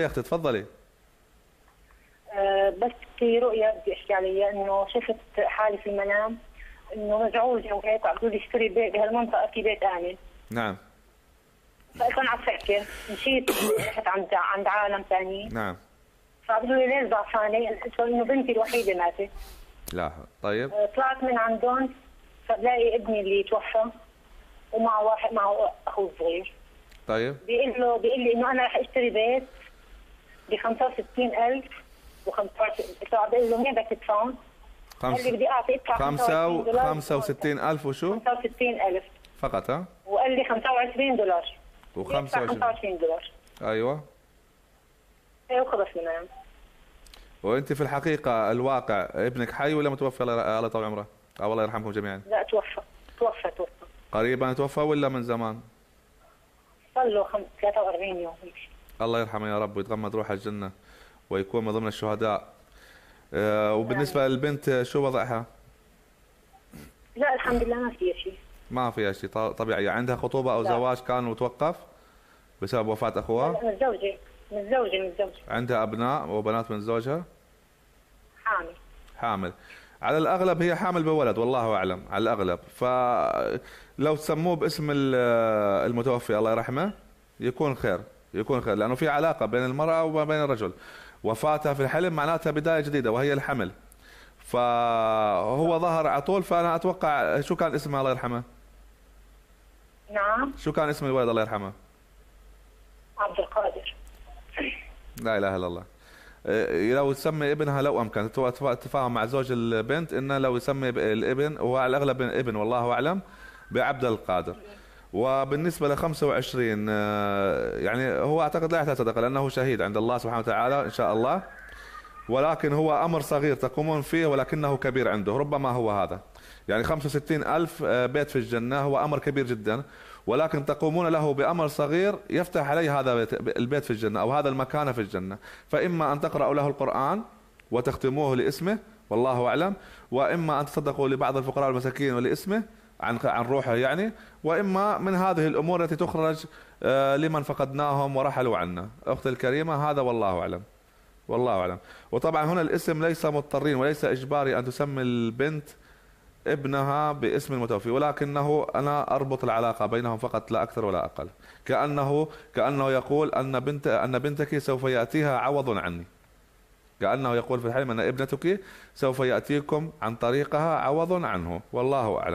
يا أختي تفضلي. آه، بس في رؤية بدي أحكي عليها إنه شفت حالي في المنام إنه مزعوجة وهيك وعبدوا لي اشتري بيت بهالمنطقة في بيت آمن. نعم. فكان عم فكر مشيت رحت عند عند عالم ثاني. نعم. فقالوا لي ليش ضعفانة؟ قلت إنه بنتي الوحيدة ماتت. لا طيب. آه، طلعت من عندهم فبلاقي ابني اللي توفى ومعه واحد معه اخوه الصغير طيب. بيقول له بيقول لي إنه أنا رح أشتري بيت ب 65000 و 25 قلت له بقول له مين بدك تدفعهم؟ قال لي بدي أعطي ادفع خمسة 25 و دولار. خمسة وستين ألف وشو؟ 65000 فقط ها؟ وقال لي 25 دولار. وعشرين. 25 دولار. أيوة. إيه وخلص من وأنت في الحقيقة الواقع ابنك حي ولا متوفى الله يطول عمره؟ أو الله يرحمكم جميعا. لا توفى. توفى توفى. قريبا توفى ولا من زمان؟ صار له خم- 43 يوم. الله يرحمه يا رب ويتغمد روحه الجنة ويكون من ضمن الشهداء. آه، وبالنسبة للبنت شو وضعها؟ لا الحمد لله ما فيها شيء. ما فيها شيء. ط- طبيعي. عندها خطوبة أو لا. زواج كان وتوقف بسبب وفاة أخوها؟ متزوجة متزوجة متزوجة عندها أبناء وبنات من زوجها؟ حامل. حامل. على الأغلب هي حامل بولد والله أعلم على الأغلب. فلو تسموه باسم ال- المتوفي الله يرحمه يكون خير. يكون خير لأنه في علاقة بين المرأة وما بين الرجل. وفاتها في الحلم معناتها بداية جديدة وهي الحمل. فهو ظهر على طول فأنا أتوقع شو كان اسمها الله يرحمه؟ نعم. شو كان اسم الولد الله يرحمه؟ عبد القادر. لا إله إلا الله. إيه، لو تسمي ابنها لو أمكن. تو- تف- تفاهم مع زوج البنت إنه لو يسمي الابن هو على الأغلب ابن والله أعلم بعبد القادر. وبالنسبة ل 25 آه، يعني هو أعتقد لا يحتاج صدقة لأنه شهيد عند الله سبحانه وتعالى إن شاء الله. ولكن هو أمر صغير تقومون فيه ولكنه كبير عنده ربما هو هذا. يعني 65 ألف آه، بيت في الجنة هو أمر كبير جدا. ولكن تقومون له بأمر صغير يفتح عليه هذا بيت- البيت في الجنة أو هذا المكان في الجنة. فإما أن تقرأوا له القرآن وتختموه لاسمه والله أعلم. وإما أن تصدقوا لبعض الفقراء والمساكين ولاسمه عن عن روحه يعني وإما من هذه الأمور التي تخرج آه، لمن فقدناهم ورحلوا عنا. أختي الكريمة هذا والله أعلم. والله أعلم. وطبعا هنا الاسم ليس مضطرين وليس إجباري أن تسمي البنت ابنها باسم المتوفي ولكنه أنا أربط العلاقة بينهم فقط لا أكثر ولا أقل. كأنه كأنه يقول أن بنت أن بنتك سوف يأتيها عوض عني. كأنه يقول في الحلم أن ابنتك سوف يأتيكم عن طريقها عوض عنه. والله أعلم.